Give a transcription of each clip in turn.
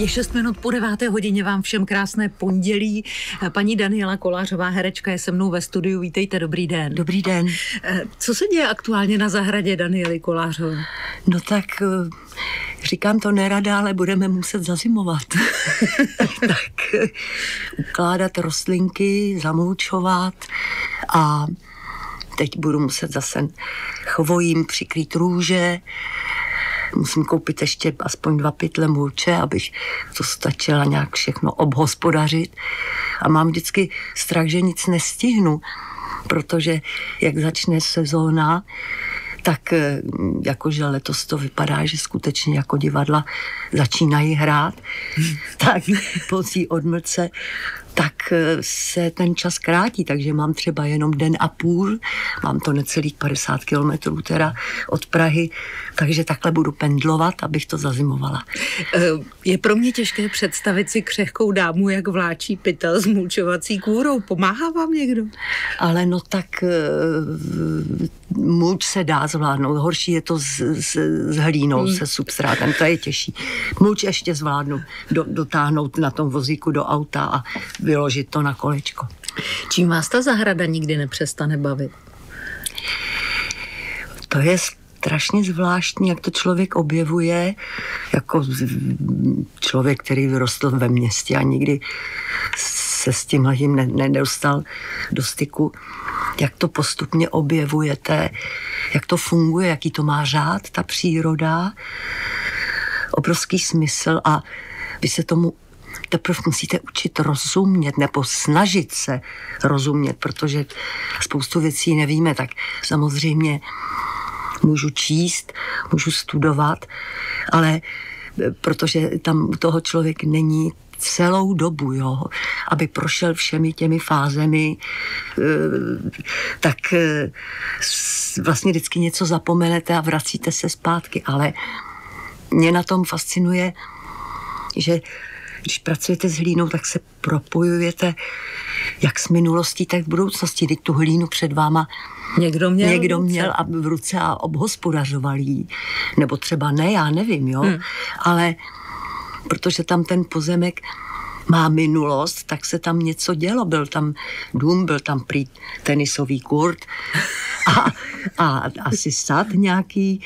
Je 6 minut po 9. hodině, vám všem krásné pondělí. Paní Daniela Kolářová, herečka, je se mnou ve studiu. Vítejte, dobrý den. Dobrý den. Co se děje aktuálně na zahradě Daniely Kolářové? No tak eh, říkám to nerada, ale budeme muset zazimovat. tak eh, ukládat rostlinky, zamoučovat a teď budu muset zase chovojím přikrýt růže, musím koupit ještě aspoň dva pytle mulče, abych to stačila nějak všechno obhospodařit. A mám vždycky strach, že nic nestihnu, protože jak začne sezóna, tak eh, jakože letos to vypadá, že skutečně jako divadla začínají hrát, tak po té odmlce tak eh, se ten čas krátí, takže mám třeba jenom den a půl, mám to necelých 50 kilometrů teda od Prahy, takže takhle budu pendlovat, abych to zazimovala. Eh, je pro mě těžké představit si křehkou dámu, jak vláčí pytel s mulčovací kůrou. Pomáhá vám někdo? Ale no tak mulč se dá zvládnout. Horší je to s, s, s hlínou, hmm. se substrátem, to je těžší. Mulč ještě zvládnu do, dotáhnout na tom vozíku do auta a vyložit to na kolečko. Čím vás ta zahrada nikdy nepřestane bavit? To je strašně zvláštní, jak to člověk objevuje, jako člověk, který vyrostl ve městě a nikdy se s tím nedostal do styku. Jak to postupně objevujete, jak to funguje, jaký to má řád, ta příroda, obrovský smysl a vy se tomu teprve musíte učit rozumět nebo snažit se rozumět, protože spoustu věcí nevíme, tak samozřejmě můžu číst, můžu studovat, ale protože tam u toho člověk není celou dobu, jo, aby prošel všemi těmi fázemi, eh, tak eh, vlastně vždycky něco zapomenete a vracíte se zpátky, ale mě na tom fascinuje, že když pracujete s hlínou, tak se propojujete jak s minulostí, tak v budoucnosti. Teď tu hlínu před váma někdo měl, někdo měl a v ruce a obhospodařoval jí. Nebo třeba ne, já nevím, jo. Hmm. Ale protože tam ten pozemek má minulost, tak se tam něco dělo. Byl tam dům, byl tam prý tenisový kurt a, a asi sad nějaký,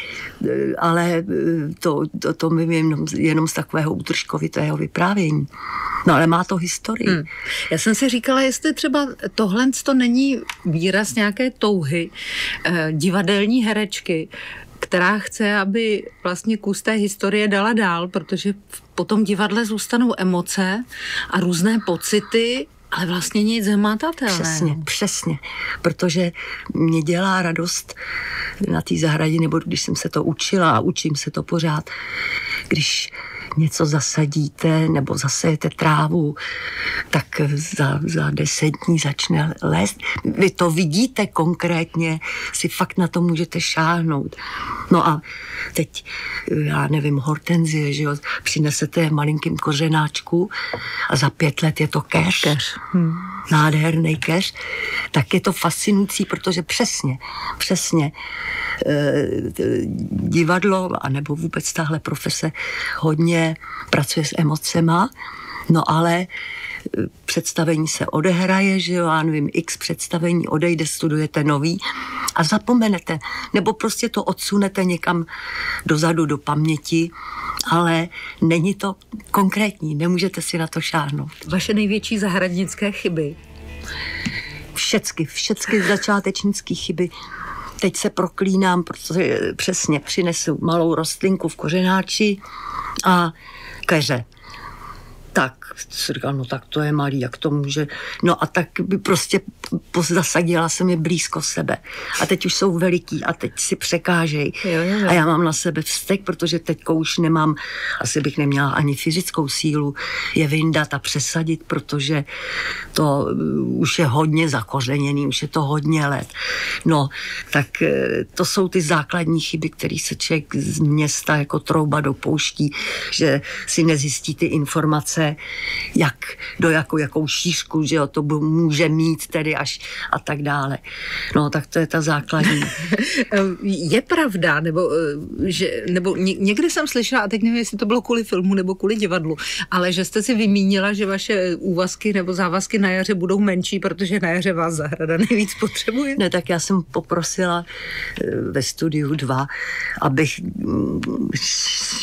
ale to, to, to my jenom, jenom z takového útržkovitého vyprávění. No ale má to historii. Hmm. Já jsem si říkala, jestli třeba tohle to není výraz nějaké touhy eh, divadelní herečky, která chce, aby vlastně kus té historie dala dál, protože po tom divadle zůstanou emoce a různé pocity, ale vlastně nic hmatatelné. Přesně, přesně. Protože mě dělá radost na té zahradě, nebo když jsem se to učila a učím se to pořád, když něco zasadíte nebo zasejete trávu, tak za, za deset dní začne lézt. Vy to vidíte konkrétně, si fakt na to můžete šáhnout. No a teď, já nevím, hortenzie, že jo, přinesete malinkým kořenáčku a za pět let je to keř. keř. Hmm. Nádherný keř. Tak je to fascinující, protože přesně, přesně divadlo, anebo vůbec tahle profese hodně pracuje s emocema, no ale představení se odehraje, že jo, já nevím, x představení odejde, studujete nový a zapomenete, nebo prostě to odsunete někam dozadu do paměti, ale není to konkrétní, nemůžete si na to šáhnout. Vaše největší zahradnické chyby? Všecky, všecky začátečnické chyby teď se proklínám, protože přesně přinesu malou rostlinku v kořenáči a keře tak si říkal, no tak to je malý, jak to může. No a tak by prostě zasadila se mi blízko sebe. A teď už jsou veliký a teď si překážej. Jo, jo, jo. A já mám na sebe vztek, protože teď už nemám, asi bych neměla ani fyzickou sílu je vyndat a přesadit, protože to uh, už je hodně zakořeněný, už je to hodně let. No, tak eh, to jsou ty základní chyby, které se člověk z města jako trouba dopouští, že si nezjistí ty informace chce, jak, do jakou, jakou šířku, že jo, to může mít tedy až a tak dále. No, tak to je ta základní. je pravda, nebo, eh, že, nebo někdy jsem slyšela, a teď nevím, jestli to bylo kvůli filmu nebo kvůli divadlu, ale že jste si vymínila, že vaše úvazky nebo závazky na jaře budou menší, protože na jaře vás zahrada nejvíc potřebuje? Ne, tak já jsem poprosila eh, ve studiu dva, abych, mm,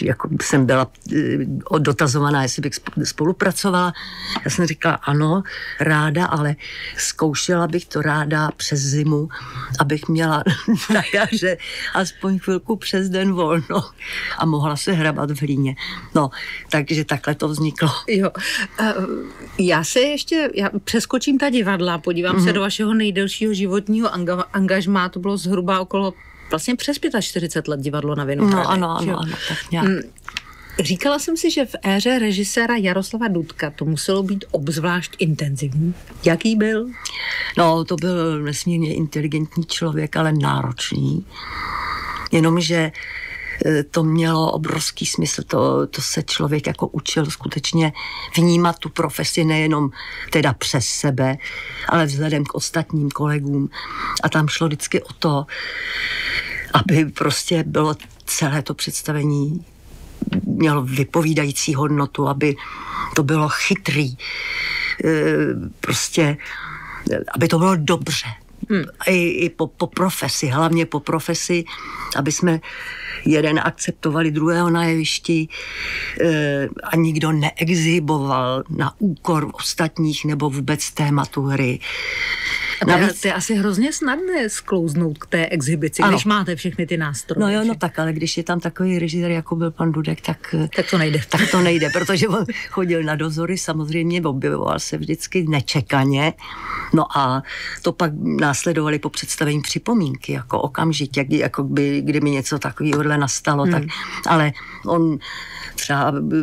jako jsem byla eh, dotazovaná, jestli bych spolupracovala. Já jsem říkala ano, ráda, ale zkoušela bych to ráda přes zimu, abych měla na jaře aspoň chvilku přes den volno a mohla se hrabat v hlíně. No, takže takhle to vzniklo. Jo. Já se ještě, já přeskočím ta divadla, podívám mm-hmm. se mhm. do vašeho nejdelšího životního anga- angažmá, to bylo zhruba okolo vlastně přes 45 let divadlo na Vinohradech. No ano, ano, ano, tak nějak. Říkala jsem si, že v éře režiséra Jaroslava Dudka to muselo být obzvlášť intenzivní. Jaký byl? No, to byl nesmírně inteligentní člověk, ale náročný. Jenomže e, to mělo obrovský smysl. To, to se člověk jako učil skutečně vnímat tu profesi nejenom teda přes sebe, ale vzhledem k ostatním kolegům. A tam šlo vždycky o to, aby prostě bylo celé to představení mělo vypovídající hodnotu, aby to bylo chytrý, e, prostě, aby to bylo dobře. Hmm. I, i po, po profesi, hlavně po profesi, aby jsme jeden akceptovali druhého na jevišti e, a nikdo neexiboval na úkor ostatních nebo vůbec tématu hry. Navíc... To je asi hrozně snadné sklouznout k té exhibici, ano. když máte všechny ty nástroje. No jo, no tak, ale když je tam takový režisér, jako byl pan Dudek, tak, tak to nejde. Tak to nejde, protože on chodil na dozory, samozřejmě objevoval se vždycky nečekaně. No a to pak následovali po představení připomínky, jako okamžitě, jako by, kdyby něco takového nastalo, hmm. tak, ale on třeba eh,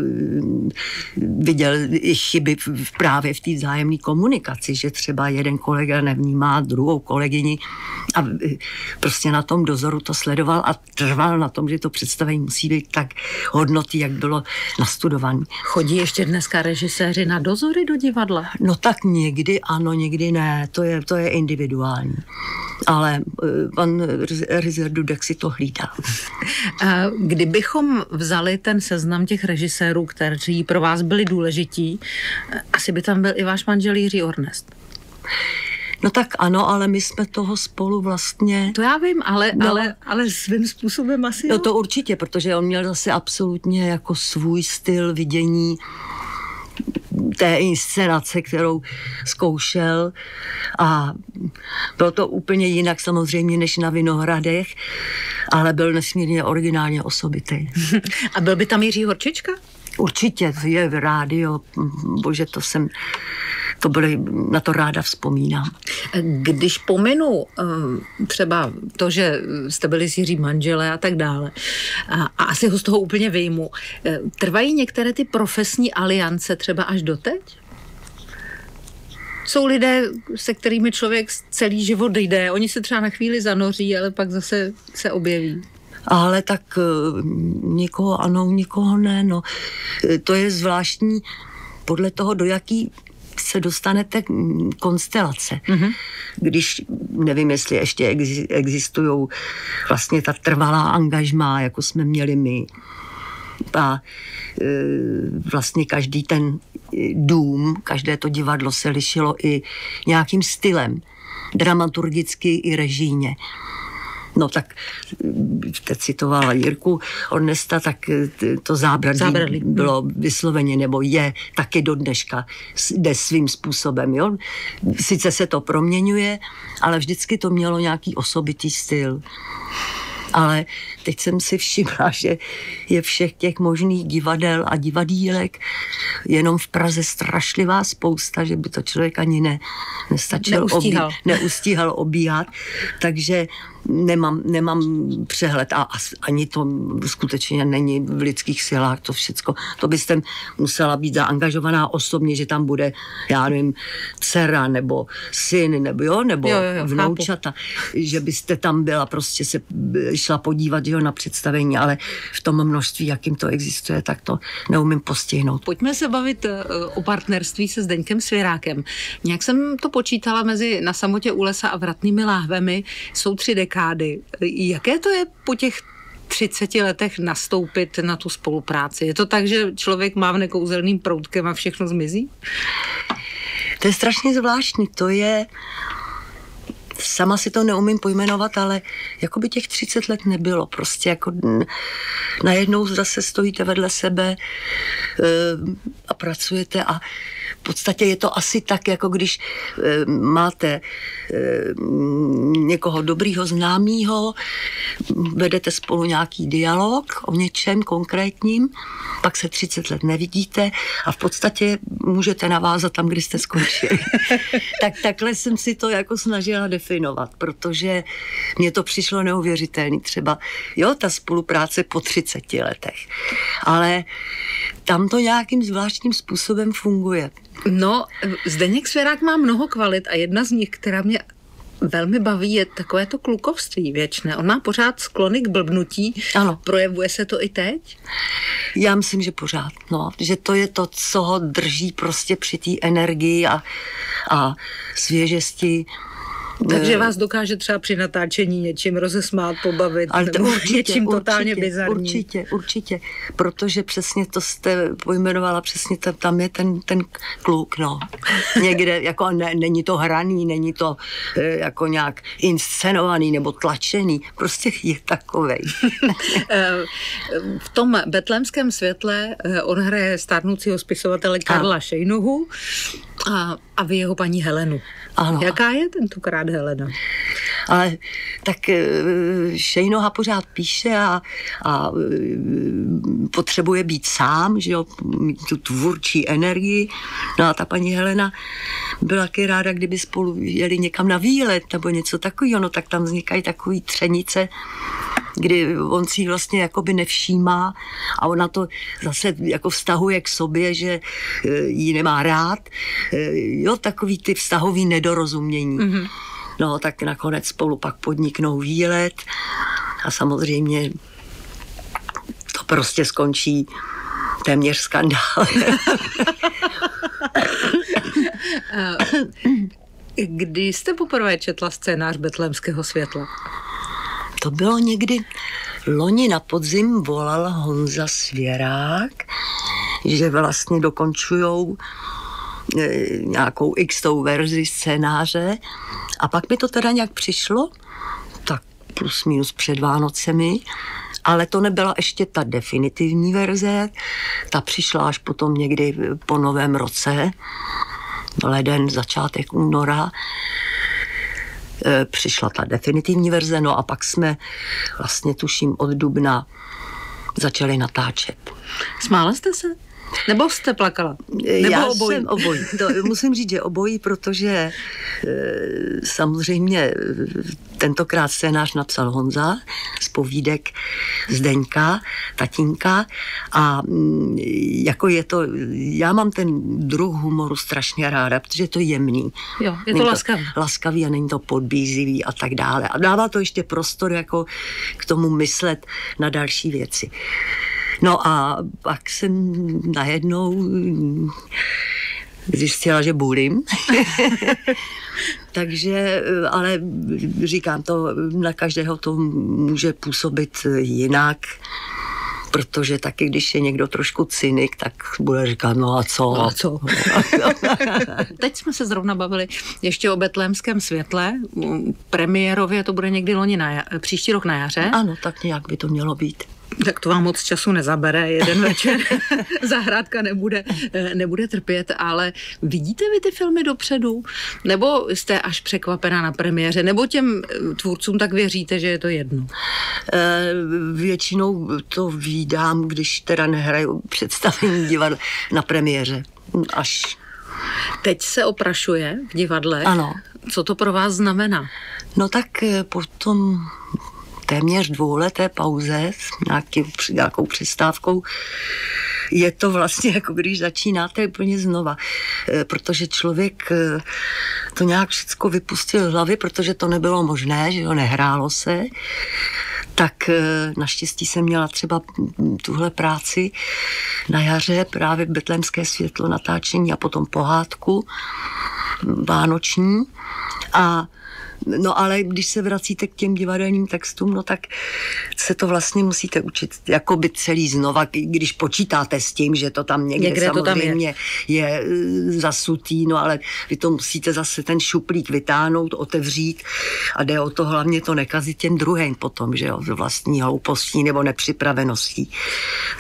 viděl i chyby právě v té vzájemné komunikaci, že třeba jeden kolega nevnímá druhou kolegyni a eh, prostě na tom dozoru to sledoval a trval na tom, že to představení musí být tak hodnotý, jak bylo nastudovaný. Chodí ještě dneska režiséři na dozory do divadla? No tak někdy ano, někdy ne, to je, to je individuální. Ale eh, pan režisér Dudek si to hlídá. Kdybychom vzali ten seznam těch režisérů, kteří pro vás byli důležití, asi by tam byl i váš manžel Jiří Ornest. No tak ano, ale my jsme toho spolu vlastně... To já vím, ale, no, ale, ale svým způsobem asi No to určitě, protože on měl zase absolutně jako svůj styl vidění té inscenace, kterou zkoušel a bylo to úplně jinak samozřejmě než na Vinohradech, ale byl nesmírně originálně osobitý. A byl by tam Jiří Horčička? Určitě, je v rádio, bože, to jsem, to byly, na to ráda vzpomínám. Když pominu eh, třeba to, že jste byli s Jiří manžele a tak dále, a, a asi ho z toho úplně vyjmu, eh, trvají některé ty profesní aliance třeba až doteď? Jsou lidé, se kterými člověk celý život jde, oni se třeba na chvíli zanoří, ale pak zase se objeví ale tak eh, někoho ano, někoho ne. No. To je zvláštní podle toho, do jaký se dostanete konstelace. Mm-hmm. Když, nevím, jestli ještě existují vlastně ta trvalá angažmá, jako jsme měli my. A e, vlastně každý ten dům, každé to divadlo se lišilo i nějakým stylem, dramaturgicky i režíně. No tak jste citovala Jirku Ornesta, tak eh, to zábradlí, zábradlí. bylo vysloveně, nebo je taky do dneška, jde svým způsobem. Jo? Sice se to proměňuje, ale vždycky to mělo nějaký osobitý styl. Ale teď jsem si všimla, že je všech těch možných divadel a divadílek jenom v Praze strašlivá spousta, že by to člověk ani ne, nestačil neustíhal. Obí, neustíhal obíhat. Takže nemám, nemám přehled a, a ani to skutečně není v lidských silách, to všecko. To byste musela být zaangažovaná osobně, že tam bude, já nevím, dcera nebo syn, nebo jo, nebo jo, jo, jo, vnoučata, chápu. že byste tam byla, prostě se šla podívat jo, na představení, ale v tom množství, jakým to existuje, tak to neumím postihnout. Pojďme se bavit eh, o partnerství se Zdeňkem Svěrákem. Nějak jsem to počítala mezi Na samotě u lesa a Vratnými láhvemi. Jsou tři dekády. Jaké to je po těch 30 letech nastoupit na tu spolupráci? Je to tak, že člověk mávne kouzelným proutkem a všechno zmizí? To je strašně zvláštní. To je sama si to neumím pojmenovat, ale jako by těch 30 let nebylo. Prostě jako najednou zase stojíte vedle sebe eh, a pracujete a v podstatě je to asi tak, jako když e, máte e, někoho dobrýho známýho, vedete spolu nějaký dialog o něčem konkrétním, pak se 30 let nevidíte a v podstatě můžete navázat tam, kde jste skončili. tak takhle jsem si to jako snažila definovat, protože mně to přišlo neuvěřitelný. Třeba, jo, ta spolupráce po 30 letech. Ale tam to nějakým zvláštním způsobem funguje. No, Zdeněk Svěrák má mnoho kvalit a jedna z nich, která mě velmi baví, je takové to klukovství věčné. On má pořád sklony k blbnutí. Ano. Projevuje se to i teď? Já myslím, že pořád. No, že to je to, co ho drží prostě při té energii a, a svěžesti. Takže vás dokáže třeba při natáčení něčím rozesmát, pobavit, Ale to určitě, něčím určitě, totálně bizarní. Určitě, určitě, protože přesně to jste pojmenovala, přesně tam, tam je ten, ten kluk, no. Někde, jako ne, není to hraný, není to e, jako nějak inscenovaný nebo tlačený, prostě je takovej. Eh, v tom betlémském světle eh, on hraje stárnoucího spisovatele Karla. Šejnohu a, a vy jeho paní Helenu. Ano. Jaká je tentokrát Helena? Ale tak eh, Šejnoha pořád píše a, a eh, potřebuje být sám, že jo, mít tu tvůrčí energii. No a ta paní Helena byla taky ráda, kdyby spolu jeli někam na výlet nebo něco takového, no tak tam vznikají takové třenice, kdy on si vlastně jakoby nevšímá a ona to zase jako vztahuje k sobě, že eh, ji nemá rád. Jo, takový ty vztahový nedorozumění. Mm-hmm. No, tak nakonec spolu pak podniknou výlet a samozřejmě to prostě skončí téměř skandál. Kdy jste poprvé četla scénář Betlémského světla? To bylo někdy loni na podzim volal Honza Svěrák, že vlastně dokončujou E, nějakou x verzi scénáře. A pak mi to teda nějak přišlo, tak plus minus před Vánocemi, ale to nebyla ještě ta definitivní verze, ta přišla až potom někdy po novém roce, leden, začátek února, přišla ta definitivní verze, no a pak jsme vlastně tuším od dubna začali natáčet. Smála jste se? Nebo jste plakala? Nebo Já obojí? jsem obojí. To musím říct, že obojí, protože samozřejmě tentokrát scénář napsal Honza z povídek Zdeňka, tatínka a mm, jako je to, já mám ten druh humoru strašně ráda, protože je to jemný. Jo, je to laskavý. To laskavý a není to podbízivý a tak dále. A dává to ještě prostor jako k tomu myslet na další věci. No a pak jsem najednou zjistila, že bulím. Takže, ale říkám to, na každého to může působit jinak protože taky, když je někdo trošku cynik, tak bude říkat, no a co? No a co? Teď jsme se zrovna bavili ještě o betlémském světle. Premiérově to bude někdy loni na, příští rok na jaře. Ano, tak nějak by to mělo být. Tak to vám moc času nezabere, jeden večer zahrádka nebude, nebude trpět, ale vidíte vy ty filmy dopředu? Nebo jste až překvapená na premiéře? Nebo těm tvůrcům tak věříte, že je to jedno? E, většinou to vídám, když teda nehraju představení divadla na premiéře. Až Teď se oprašuje v divadle. Ano. Co to pro vás znamená? No tak eh, po tom téměř dvouleté pauze s nějaký, nějakou přestávkou. Je to vlastně jako když začínáte úplně znova, eh, protože člověk eh, to nějak všechno vypustil z hlavy, protože to nebylo možné, že jo, nehrálo se. Tak naštěstí jsem měla třeba tuhle práci na jaře, právě Betlemské světlo natáčení a potom pohádku vánoční. A No ale když se vracíte k těm divadelním textům, no tak se to vlastně musíte učit jako by celý znova, když počítáte s tím, že to tam někde, někde samozřejmě to tam je. je e, zasutý, no ale vy to musíte zase ten šuplík vytáhnout, otevřít a jde o to hlavně to nekazit těm druhým potom, že jo, vlastní hloupostí nebo nepřipraveností.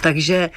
Takže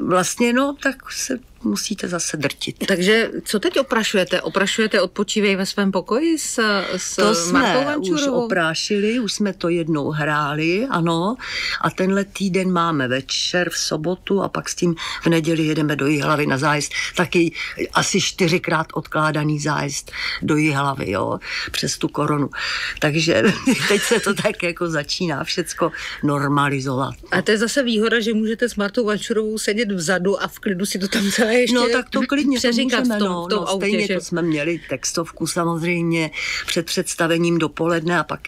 vlastně no, tak se musíte zase drtit. Takže co teď oprašujete? Oprašujete odpočívej ve svém pokoji s, s To jsme už oprášili, už jsme to jednou hráli, ano. A tenhle týden máme večer v sobotu a pak s tím v neděli jedeme do Jihlavy na zájezd. Taky asi čtyřikrát odkládaný zájezd do Jihlavy, jo, přes tu koronu. Takže teď se to tak jako začíná všecko normalizovat. A to je zase výhoda, že můžete s Martou Vančurovou sedět vzadu a v klidu si to tam celé ještě No tak to klidně to můžeme, v tom, no, v tom no, autě, stejně že? to jsme měli textovku samozřejmě před představením dopoledne a pak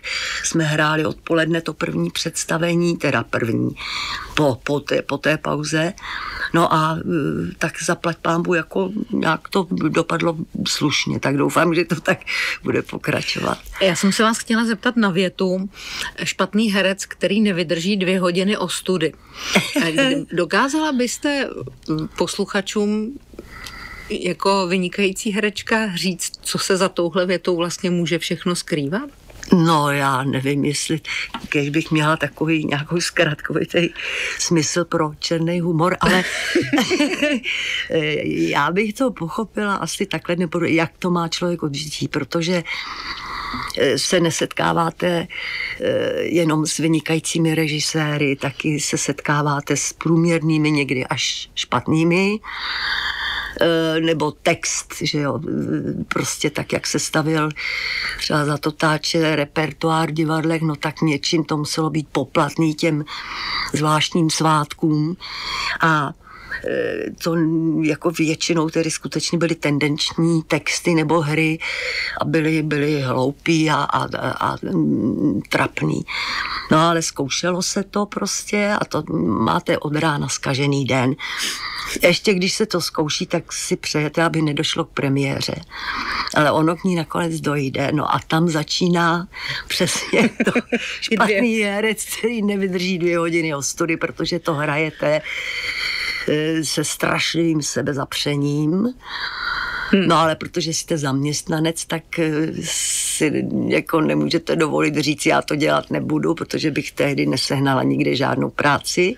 jsme hráli odpoledne to první představení, teda první po, po, té, po té pauze. No a e, tak zaplať pámbu, jako nějak to dopadlo slušně, tak doufám, že to tak bude pokračovat. Já jsem se vás chtěla zeptat na větu. Špatný herec, který nevydrží dvě hodiny ostudy. Dokázala byste posluchačům jako vynikající herečka říct, co se za touhle větou vlastně může všechno skrývat? No, já nevím, jestli když bych měla takový nějakou zkratkovitý smysl pro černý humor, ale já bych to pochopila asi takhle, nebo jak to má člověk odžití, protože se nesetkáváte eh, jenom s vynikajícími režiséry, taky se setkáváte s průměrnými, někdy až špatnými. Eh, nebo text, že jo, prostě tak, jak se stavil třeba za to táče repertoár divadlech, no tak něčím to muselo být poplatný těm zvláštním svátkům. A eh, to jako většinou tedy skutečně byly tendenční texty nebo hry a byly, byly hloupý a, a, a, a trapný. No ale zkoušelo se to prostě a to máte od rána zkažený den ještě když se to zkouší, tak si přejete, aby nedošlo k premiéře. Ale ono k ní nakonec dojde. No a tam začíná přesně to špatný herec, který nevydrží dvě hodiny ostudy, protože to hrajete eh, se strašným sebezapřením. Hmm. No ale protože jste zaměstnanec, tak eh, si jako nemůžete dovolit říct, já to dělat nebudu, protože bych tehdy nesehnala nikdy žádnou práci.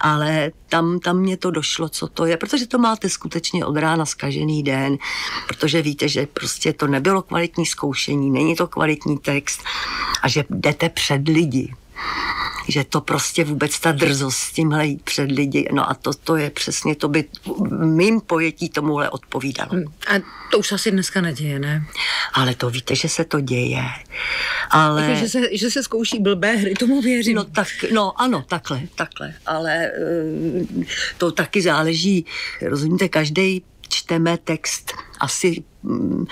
Ale tam, tam mě to došlo, co to je, protože to máte skutečně od rána zkažený den, protože víte, že prostě to nebylo kvalitní zkoušení, není to kvalitní text a že jdete před lidi že to prostě vůbec ta drzost s tímhle jít před lidi, no a to, to je přesně, to by mým pojetí tomuhle odpovídalo. Hmm. A to už asi dneska neděje, ne? Ale to víte, že se to děje. Ale... Jako, že, se, že se zkouší blbé hry, tomu věřím. No, tak, no ano, takhle, takhle. Ale eh, to taky záleží, rozumíte, každý čteme text asi mm,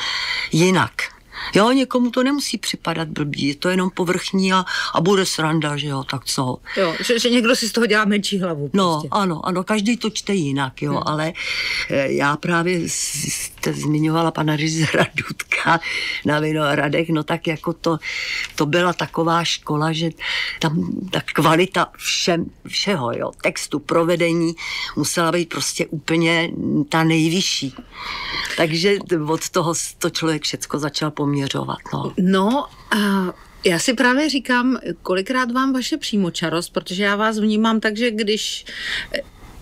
jinak Jo, někomu to nemusí připadat blbý, je to jenom povrchní a, a bude sranda, že jo, tak co. Jo, že, že někdo si z toho dělá menší hlavu. No, prostě. No, ano, ano, každý to čte jinak, jo, hmm. ale eh, já právě jste zmiňovala pana režiséra Dudka na Vinohradech, no tak jako to, to byla taková škola, že tam ta kvalita všem, všeho, jo, textu, provedení musela být prostě úplně ta nejvyšší. Takže od toho to člověk všecko začal poměřovat. No, no a já si právě říkám, kolikrát vám vaše přímočarost, protože já vás vnímám tak, že když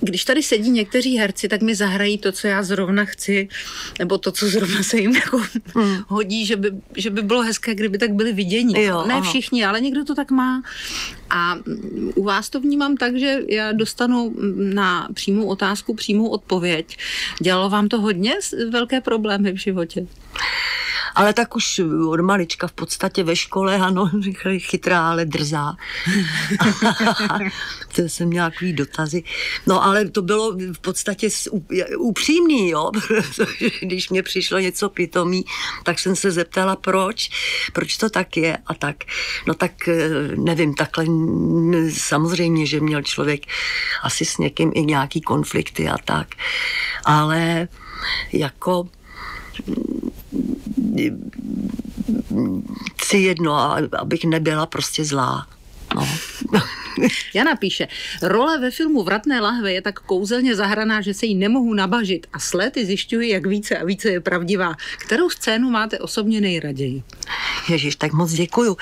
když tady sedí někteří herci, tak mi zahrají to, co já zrovna chci, nebo to, co zrovna se jim jako hmm. hodí, že by, že by bylo hezké, kdyby tak byli vidění. Jo, ne aha. všichni, ale někdo to tak má. A u vás to vnímám tak, že já dostanu na přímou otázku přímou odpověď. Dělalo vám to hodně velké problémy v životě? Ale tak už od malička v podstatě ve škole, ano, chytrá, ale drzá. to jsem měla takový dotazy. No ale to bylo v podstatě upřímný, jo, když mě přišlo něco pitomý, tak jsem se zeptala, proč, proč to tak je a tak. No tak eh, nevím, takhle samozřejmě, že měl člověk asi s někým i nějaký konflikty a tak, ale jako si jedno, abych nebyla prostě zlá. No. Jana píše, role ve filmu Vratné lahve je tak kouzelně zahraná, že se jí nemohu nabažit a s lety zjišťuji, jak více a více je pravdivá. Kterou scénu máte osobně nejraději? Ježíš, tak moc děkuju.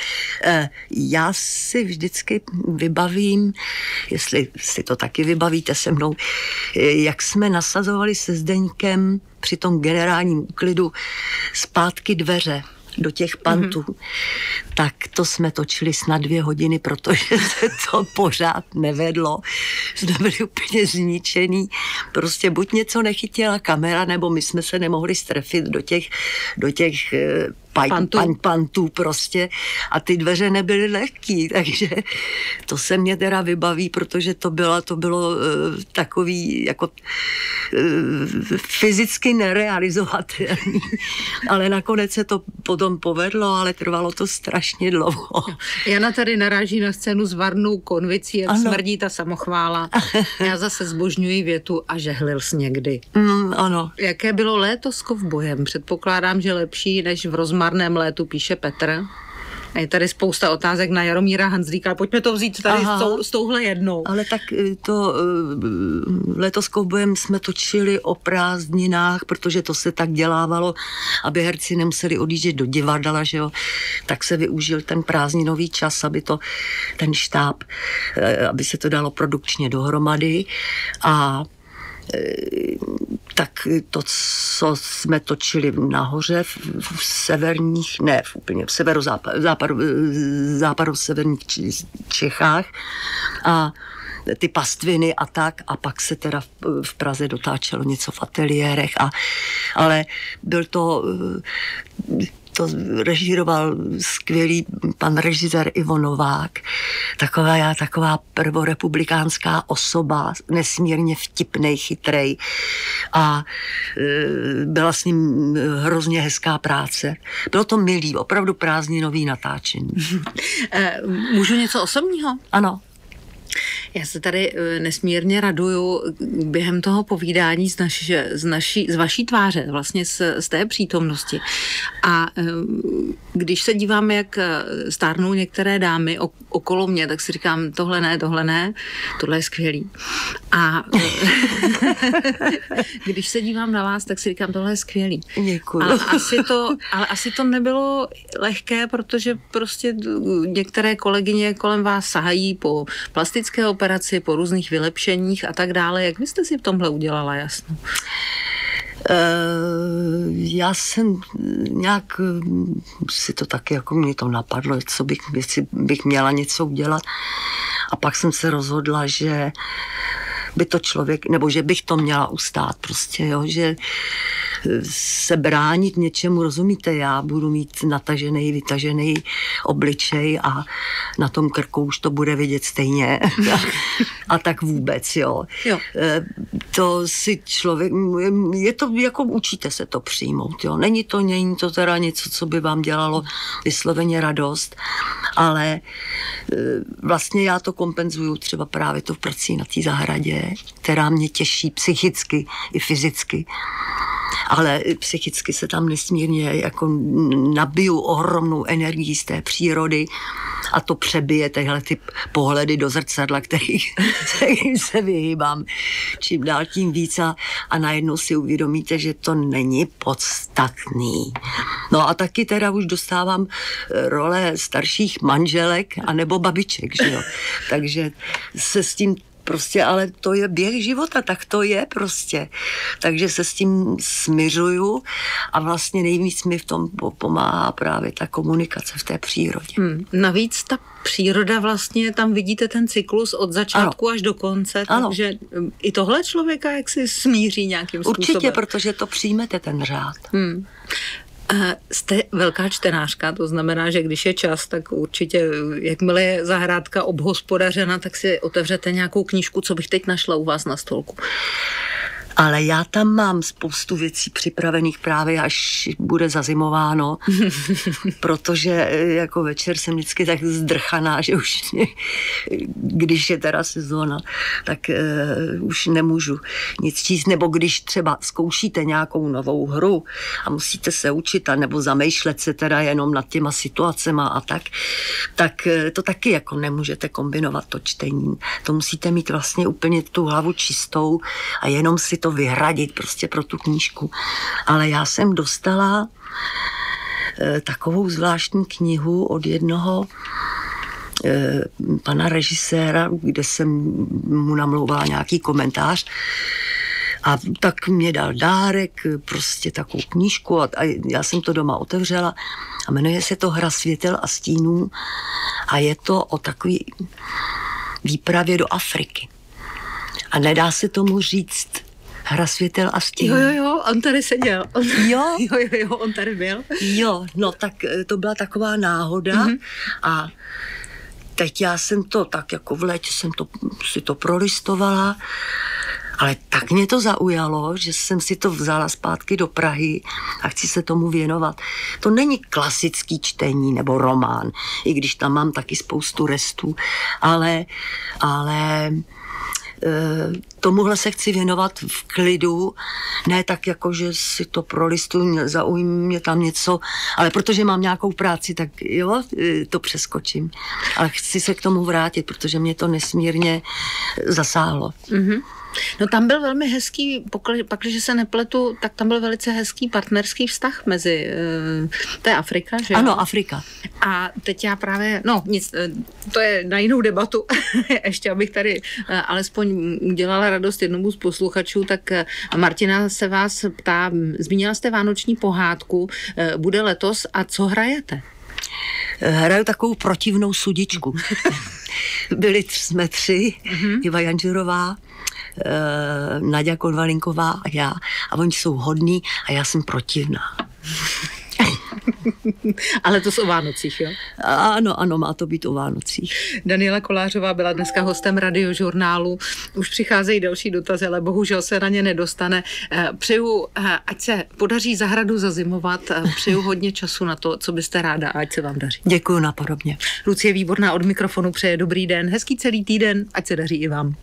Eh, já si vždycky vybavím, jestli si to taky vybavíte se mnou, eh, jak jsme nasazovali se Zdeňkem při tom generálním úklidu zpátky dveře do těch pantů, mm-hmm. tak to jsme točili snad dvě hodiny, protože se to pořád nevedlo. Jsme byli úplně zničený. Prostě buď něco nechytila kamera, nebo my jsme se nemohli strefit do těch, do těch eh, pan, pantů. Pan, pantů prostě a ty dveře nebyly lehký, takže to se mě teda vybaví, protože to bylo, to bylo uh, takový jako uh, fyzicky nerealizovatelný, ale nakonec se to potom povedlo, ale trvalo to strašně dlouho. Jana tady naráží na scénu s varnou konvicí, jak ano. smrdí ta samochvála. Já zase zbožňuji větu a žehlil někdy. Mm, ano. Jaké bylo léto s kovbojem? Předpokládám, že lepší než v rozmaru marném létu, píše Petr. A je tady spousta otázek na Jaromíra Hanzlíka. Pojďme to vzít tady s, tou, s touhle jednou. Ale tak eh, to eh, letos kovbojem jsme točili o prázdninách, protože to se tak dělávalo, aby herci nemuseli odjíždět do divadla, že jo. Tak se využil ten prázdninový čas, aby to ten štáb, eh, aby se to dalo produkčně dohromady. A tak to, co jsme točili nahoře v, v severních, ne v úplně v severozápadu, západu, západu severních Čechách. A ty pastviny a tak a pak se teda v, v Praze dotáčelo něco v ateliérech a, ale byl to to režíroval skvělý pan režisér Ivo Novák. Taková, taková prvorepublikánská osoba, nesmírně vtipnej, chytrej a e, byla s ním hrozně hezká práce. Bylo to milý, opravdu prázdninový natáčení. E, můžu něco osobního? Ano. Já se tady eh, nesmírně raduju během toho povídání z, naši, z, naší, z vaší tváře, vlastně z, z té přítomnosti. A eh, když se dívám, jak eh, stárnou některé dámy okolo mě, tak si říkám, tohle ne, tohle ne, tohle je skvělý. A když se dívám na vás, tak si říkám, tohle je skvělý. Děkuji. Ale asi to, ale asi to nebylo lehké, protože prostě některé kolegyně kolem vás sahají po plastické operaci, operaci, po různých vylepšeních a tak dále. Jak byste si v tomhle udělala jasno? Eh, já jsem nějak si to taky, jako mě to napadlo, co bych, jestli bych měla něco udělat. A pak jsem se rozhodla, že by to člověk, nebo že bych to měla ustát prostě, jo, že se bránit něčemu, rozumíte, já budu mít natažený, vytažený obličej a na tom krku už to bude vidět stejně. a tak vůbec, jo. jo. Eh, to si člověk, je to jako učíte se to přijmout, jo. Není to, není to teda něco, co by vám dělalo vysloveně radost, ale eh, vlastně já to kompenzuju třeba právě to prací na té zahradě, která mě těší psychicky i fyzicky ale psychicky se tam nesmírně jako nabiju ohromnou energii z té přírody a to přebije tyhle ty pohledy do zrcadla, kterých se, se vyhýbám čím dál tím víc a, a najednou si uvědomíte, že to není podstatný. No a taky teda už dostávám eh, role starších manželek a nebo babiček, že jo. Takže se s tím prostě, ale to je běh života, tak to je prostě. Takže se s tím smiřuju a vlastně nejvíc mi v tom pomáhá právě ta komunikace v té přírodě. Hmm. Navíc ta příroda vlastně, tam vidíte ten cyklus od začátku ano. až do konce, ano. takže um, i tohle člověka jak si smíří nějakým Určitě, způsobem. Určitě, protože to přijmete ten řád. Hmm. Jste velká čtenářka, to znamená, že když je čas, tak určitě, jakmile je zahrádka obhospodařena, tak si otevřete nějakou knížku, co bych teď našla u vás na stolku. Ale já tam mám spoustu věcí připravených právě, až bude zazimováno, protože eh, jako večer jsem vždycky tak zdrchaná, že už když je teda sezóna, tak uh, už nemůžu nic číst. Nebo když třeba zkoušíte nějakou novou hru a musíte se učit, a nebo zamýšlet se teda jenom nad těma situacema a tak, tak uh, to taky jako nemůžete kombinovat to čtení. To musíte mít vlastně úplně tu hlavu čistou a jenom si to vyhradit prostě pro tu knížku. Ale já jsem dostala e, takovou zvláštní knihu od jednoho e, pana režiséra, kde jsem mu namlouvala nějaký komentář a tak mě dal dárek, prostě takovou knížku a, a já jsem to doma otevřela a jmenuje se to Hra světel a stínů a je to o takový výpravě do Afriky. A nedá se tomu říct Hra světel a stín. Jo, jo, jo, on tady seděl. On, jo? jo, jo, jo, on tady byl. Jo, no tak eh, to byla taková náhoda mm-hmm. a teď já jsem to tak jako v létě jsem to, si to prolistovala, ale tak mě to zaujalo, že jsem si to vzala zpátky do Prahy a chci se tomu věnovat. To není klasický čtení nebo román, i když tam mám taky spoustu restů, ale, ale Eh, tomuhle se chci věnovat v klidu, ne tak jako, že si to prolistuju, zaujím mě tam něco, ale protože mám nějakou práci, tak jo, eh, to přeskočím. Ale chci se k tomu vrátit, protože mě to nesmírně zasáhlo. Mm-hmm. No tam byl velmi hezký, pak, když se nepletu, tak tam byl velice hezký partnerský vztah mezi, uh, to je Afrika, že Ano, Afrika. A teď já právě, no nic, eh, to je na jinou debatu, ještě abych tady alespoň udělala radost jednomu z posluchačů, tak uh, Martina se vás ptá, zmínila jste vánoční pohádku, uh, bude letos a co hrajete? Hraju takovou protivnou sudičku. Byli jsme tři, mm-hmm. Iva Janžerová, uh, Nadia Konvalinková a já. A oni jsou hodní a já jsem protivná. Ale to jsou o Vánocích, jo? Ano, ano, má to být o Vánocích. Daniela Kolářová byla dneska hostem radiožurnálu. Už přicházejí další dotazy, ale bohužel se na ně nedostane. Eh, přeju, eh, ať se podaří zahradu zazimovat. Přeju hodně času na to, co byste ráda a ať se vám daří. Děkuji napodobně. Lucie Výborná od mikrofonu přeje dobrý den, hezký celý týden, ať se daří i vám.